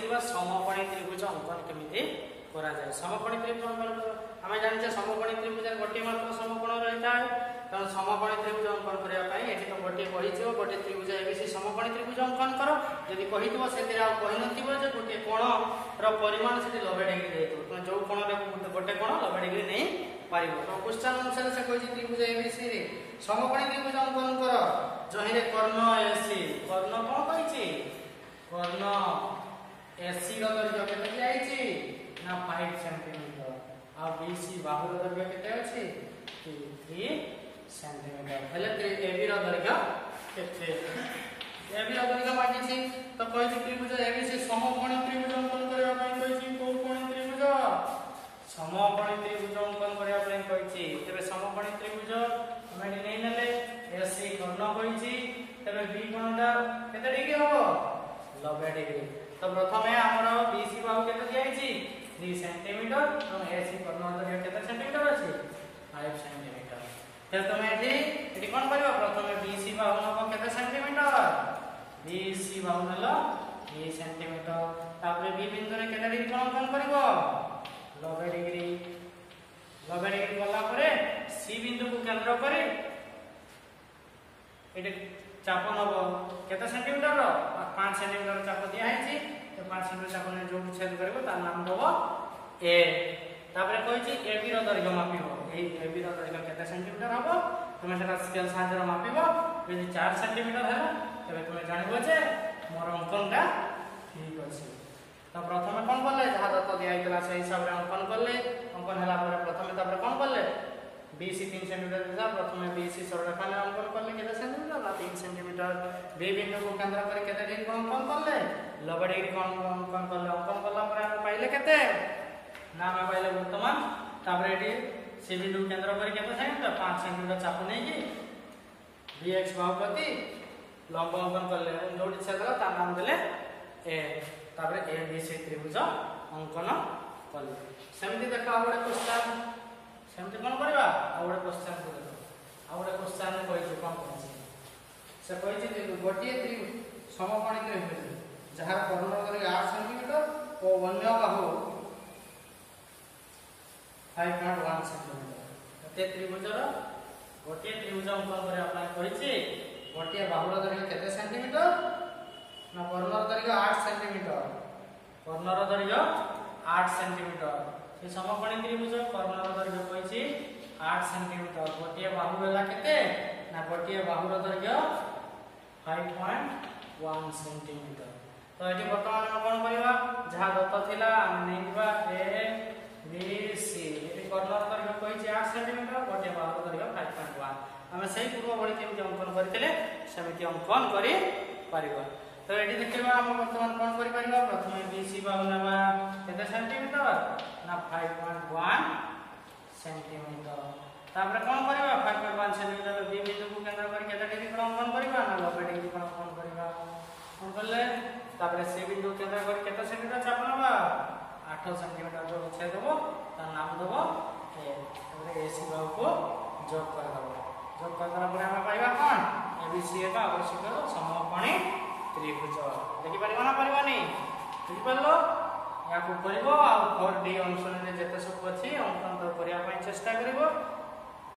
অঙ্কিত বা সমকোণী ত্রিভুজ অঙ্কন কেমিতি କରାଯାଏ সমকোণী ত্রিভুজ অঙ্কন আমি জানি যে সমকোণী ত্রিভুজের গোটিয়ে মাত্র সমকোণ রয়েছে কারণ সমকোণী ত্রিভুজ অঙ্কন করা এটি তো গোটিয়ে কহিথিব গোটিয়ে ত্রিভুজ এবিসি সমকোণী ত্রিভুজ অঙ্কন কর যদি কহিথিব সেতিরে আর কহিনথিব যে গোটিয়ে কোণর পরিমাণ সেটি নবে ডিগ্রি দেইথিব তুমি যে কোণরে গোটে কোণ নবে ডিগ্রি নেই পারিব তো কোশ্চেন অনুসারে সে কইছি ত্রিভুজ এবিসি রে সমকোণী ত্রিভুজ অঙ্কন কর জহিরে কর্ণ এসি কর্ণ কোন কইছি কর্ণ अब बी सी कितना है केते अछि थ्री सेंटीमीटर हेले एबी रो दैर्घ्य केते एबी रो दैर्घ्य माने छी तो कहै छी त्रिभुज एबी से समकोण त्रिभुज अंकन करबा पई कहै छी कोन कोण त्रिभुज समकोण त्रिभुज अंकन करबा पई कहै छी तबे समकोण त्रिभुज हमें नहीं नले एसी कोण होई छी तबे बी कोणटा कितने डिग्री होबो लव डिग्री तो है हमारा बीसी बाहु कितना दिया है जी থ্রি সেন্টিমিটার এবং এসি পর্যন্ত কেতে সেন্টিমিটার আছে। ফাইভ সেন্টিমিটার তাহলে তুমি এটি এটি কোন করিবা? প্রথমে বিসি বাহু নব কেতে সেন্টিমিটার বিসি বাহু নেল এই সেন্টিমিটার তারপরে বি বিন্দুরে কেতে ডিগ্রি কোণ কোণ করিব? নবে ডিগ্রি। নবে ডিগ্রি কলা পরে সি বিন্দুকে কেন্দ্র করে এটি চাপ নব কেতে সেন্টিমিটার 5 সেন্টিমিটার চাপ দিয়া হয়েছে। পাঁচ সেন্টিমিটার চাপ যোগ ছেদ করব, তার নাম দেব এ তারপরে কইছি এ বি র দৈর্ঘ্য মাপিব। এই এ বি র দৈর্ঘ্য কেতে সেন্টিমিটার হব? তুমি সেটা স্কেল সাহায্যে মাপিব। যদি 4 সেন্টিমিটার হল তবে তুমি জানিব যে মোর অঙ্কনটা ঠিক আছে। তো প্রথমে কোন করলে? যাহা দত্ত দিয়া হইতলা সেই হিসাবে অঙ্কন করলে। অঙ্কন হেলা পরে প্রথমে তারপরে কোন बी सी तीन सेंटीमीटर के प्रथम बी सी संरेखा अंकन करले केदा सेंटीमीटर तीन सेंटीमीटर बी बिंदु को केंद्र करते केदा डिग्री को अंकन करले लंब डिग्री को अंकन करले अंकन करला पर हम पाइले केते ना हम पाइले वर्तमान, तापर एटी सी बिंदु केंद्र करे सेंटीमीटर पाँच सेंटीमीटर चाप कि। ସେମିତି କ'ଣ କରିବା? ଆଉ ଗୋଟେ କ୍ୱେଶ୍ଚନ ଦେଖ। ଆଉ ଗୋଟେ କ୍ୱେଶ୍ଚନ କହିଛି କ'ଣ କହିଛି? ସେ କହିଛି ଯେ ଗୋଟିଏ ତ୍ରି ସମକୋଣୀ ତ୍ରିଭୁଜ ଯାହାର କର୍ଣ୍ଣ ଦୈର୍ଘ୍ୟ ଆଠ ସେଣ୍ଟିମିଟର ଓ ଅନ୍ୟ ବାହୁ ଫାଇଭ ପଏଣ୍ଟ ୱାନ୍ ସେଣ୍ଟିମିଟର ଗୋଟିଏ ତ୍ରିଭୁଜର? ଗୋଟିଏ ତ୍ରିଭୁଜ ଅଙ୍କନ କରିବା ପାଇଁ କହିଛି ଗୋଟିଏ ବାହୁର ଦୈର୍ଘ୍ୟ କେତେ ସେଣ୍ଟିମିଟର ନା କର୍ଣ୍ଣର ଦୈର୍ଘ୍ୟ ଆଠ ସେଣ୍ଟିମିଟର କର୍ଣ୍ଣର ଦୈର୍ଘ୍ୟ ଆଠ ସେଣ୍ଟିମିଟର ସେ ସମକୋଣୀ ତ୍ରିଭୁଜ କର୍ଣ୍ଣର ଦୈର୍ଘ୍ୟ କହିଛି ଆଠ ସେଣ୍ଟିମିଟର ଗୋଟିଏ ବାହୁ ହେଲା କେତେ ନା ଗୋଟିଏ ବାହୁର ଦୈର୍ଘ୍ୟ ଫାଇଭ ପଏଣ୍ଟ ୱାନ୍ ସେଣ୍ଟିମିଟର ତ ଏଠି ବର୍ତ୍ତମାନ ଆମେ କ'ଣ କରିବା ଯାହା ଦତ୍ତ ଥିଲା ଆମେ ନେଇଯିବା ଏ ବି ସି ଏଠି କର୍ଣ୍ଣର ଦୈର୍ଘ୍ୟ କହିଛି ଆଠ ସେଣ୍ଟିମିଟର ଗୋଟିଏ ବାହୁର ଦୈର୍ଘ୍ୟ ଫାଇଭ ପଏଣ୍ଟ ୱାନ୍ ଆମେ ସେଇ ପୂର୍ବ ଭଳି କେମିତି ଅଙ୍କନ କରିଥିଲେ ସେମିତି ଅଙ୍କନ କରିପାରିବା ତ ଏଠି ଦେଖିବା ଆମେ ବର୍ତ୍ତମାନ କ'ଣ କରିପାରିବା ପ୍ରଥମେ ବି কত সেন্টিমিটার না 5.1 সেন্টিমিটার তারপরে কোন করিবা? 5.1 সেন্টিমিটর বি বিন্দুকে কেন্দ্র করে কেটা ডিগ্রি ক্রমণ করিবা না 90 ডিগ্রি ক্রমণ করিবা? কোন করলে তারপরে সে বিন্দু কেন্দ্র করে কেটা সেন্টিমিটার চাপ নেবা? 8 সেন্টিমিটার যে উচ্চাই দেব, তার নাম দেব এ তারপরে এ এসি বাহুকে যোগ করে দেব। যোগ করে দেওয়ার পরে আমরা পাইবা কোন? এবিসি এটা আবশ্যক সমকোণী ত্রিভুজ। দেখি পারিবা না? পারিবা পারিবানি ଏହାକୁ କରିବ ଆଉ ଫୋର୍ ଡି ଅନୁସାରେ ଯେତେ ସବୁ ଅଛି ଅଙ୍କନ କରିବା ପାଇଁ ଚେଷ୍ଟା କରିବ।